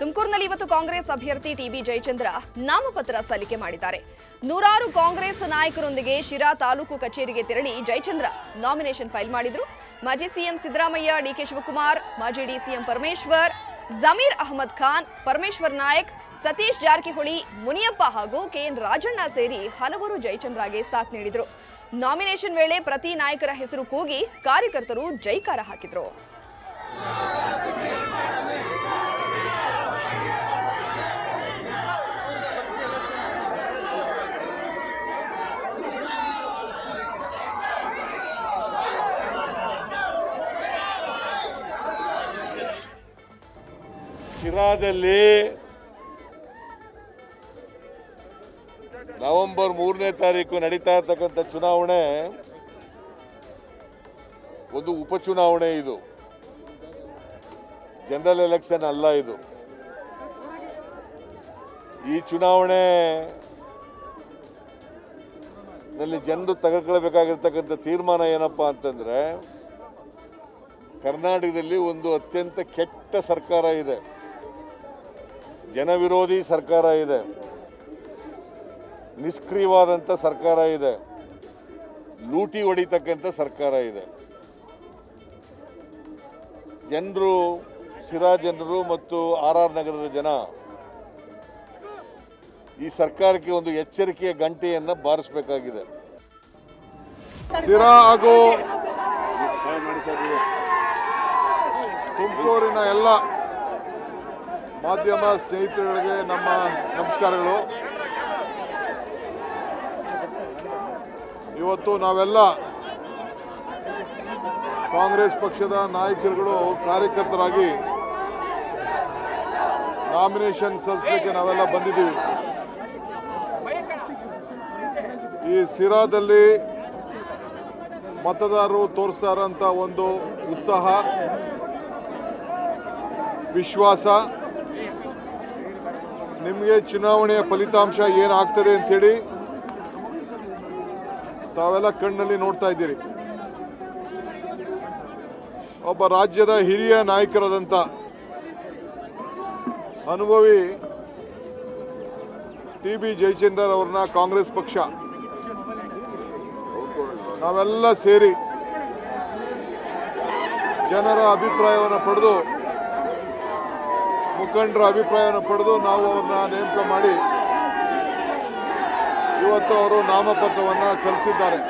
ತುಮಕೂರಿನಲ್ಲಿ ಇವತ್ತು ಕಾಂಗ್ರೆಸ್ ಅಭ್ಯರ್ಥಿ ಟಿಬಿ ಜಯಚಂದ್ರ ನಾಮಪತ್ರ ಸಲ್ಲಿಕೆ ಮಾಡಿದ್ದಾರೆ. ನೂರಾರು ಕಾಂಗ್ರೆಸ್ ನಾಯಕರೊಂದಿಗೆ ಶಿರಾ ತಾಲೂಕು ಕಚೇರಿಗೆ ತೆರಳಿ ಜಯಚಂದ್ರ ನಾಮಿನೇಷನ್ ಫೈಲ್ ಮಾಡಿದ್ರು. ಮಾಜಿ ಸಿಎಂ ಸಿದ್ದರಾಮಯ್ಯ ಡಿಕೆ ಶಿವಕುಮಾರ್, ಮಾಜಿ ಡಿಸಿಎಂ ಪರಮೇಶ್ವರ್, ಜಮೀರ್ ಅಹಮದ್ ಖಾನ್, ಪರಮೇಶ್ವರ್ ನಾಯಕ್, ಸತೀಶ್ ಜಾರಕಿಹೊಳಿ, ಮುನಿಯಪ್ಪ ಹಾಗೂ ಕೆಎನ್ ರಾಜಣ್ಣ ಸೇರಿ ಹಲವರು ಜಯಚಂದ್ರಗೆ ಸಾಥ್ ನೀಡಿದರು. ನಾಮಿನೇಷನ್ ವೇಳೆ ಪ್ರತಿ ನಾಯಕರ ಹೆಸರು ಕೂಗಿ ಕಾರ್ಯಕರ್ತರು ಜೈಕಾರ ಹಾಕಿದ್ರು. ಶಿರಾದಲ್ಲಿ ನವೆಂಬರ್ ಮೂರನೇ ತಾರೀಕು ನಡೀತಾ ಇರ್ತಕ್ಕಂಥ ಚುನಾವಣೆ, ಒಂದು ಉಪಚುನಾವಣೆ ಇದು. ಜನರಲ್ ಎಲೆಕ್ಷನ್ ಅಲ್ಲ ಇದು. ಈ ಚುನಾವಣೆ ನಲ್ಲಿ ಜನರು ತೆಗೆದುಕೊಳ್ಬೇಕಾಗಿರ್ತಕ್ಕಂಥ ತೀರ್ಮಾನ ಏನಪ್ಪಾ ಅಂತಂದ್ರೆ, ಕರ್ನಾಟಕದಲ್ಲಿ ಒಂದು ಅತ್ಯಂತ ಕೆಟ್ಟ ಸರ್ಕಾರ ಇದೆ. ಜನವಿರೋಧಿ ಸರ್ಕಾರ ಇದೆ. ನಿಷ್ಕ್ರಿಯವಾದಂಥ ಸರ್ಕಾರ ಇದೆ. ಲೂಟಿ ಹೊಡಿತಕ್ಕಂಥ ಸರ್ಕಾರ ಇದೆ. ಜನರು, ಶಿರಾ ಜನರು ಮತ್ತು ಆರ್ ಆರ್ ನಗರದ ಜನ ಈ ಸರ್ಕಾರಕ್ಕೆ ಒಂದು ಎಚ್ಚರಿಕೆಯ ಗಂಟೆಯನ್ನು ಬಾರಿಸಬೇಕಾಗಿದೆ. ಶಿರಾ ಹಾಗೂ ತುಮಕೂರಿನ ಎಲ್ಲ ಮಾಧ್ಯಮ ಸ್ನೇಹಿತರುಗಳಿಗೆ ನಮ್ಮ ನಮಸ್ಕಾರಗಳು. ಇವತ್ತು ನಾವೆಲ್ಲ ಕಾಂಗ್ರೆಸ್ ಪಕ್ಷದ ನಾಯಕರುಗಳು, ಕಾರ್ಯಕರ್ತರಾಗಿ ನಾಮಿನೇಷನ್ ಸಲ್ಲಿಸಲಿಕ್ಕೆ ನಾವೆಲ್ಲ ಬಂದಿದ್ದೀವಿ. ಈ ಸಿರಾದಲ್ಲಿ ಮತದಾರರು ತೋರಿಸ್ತಾ ಒಂದು ಉತ್ಸಾಹ, ವಿಶ್ವಾಸ. ನಿಮಗೆ ಚುನಾವಣೆಯ ಫಲಿತಾಂಶ ಏನಾಗ್ತದೆ ಅಂಥೇಳಿ ತಾವೆಲ್ಲ ಕಣ್ಣಲ್ಲಿ ನೋಡ್ತಾ ಇದ್ದೀರಿ. ಒಬ್ಬ ರಾಜ್ಯದ ಹಿರಿಯ ನಾಯಕರಾದಂಥ ಅನುಭವಿ ಟಿ ಬಿ ಜಯಚಂದ್ರ ಅವ್ರನ್ನ ಕಾಂಗ್ರೆಸ್ ಪಕ್ಷ ನಾವೆಲ್ಲ ಸೇರಿ ಜನರ ಅಭಿಪ್ರಾಯವನ್ನು ಪಡೆದು ಮುಖಂಡರ ಅಭಿಪ್ರಾಯವನ್ನು ಪಡೆದು ನಾವು ಅವ್ರನ್ನ ನೇಮಕ ಮಾಡಿ ಇವತ್ತು ಅವರು ನಾಮಪತ್ರವನ್ನು ಸಲ್ಲಿಸಿದ್ದಾರೆ.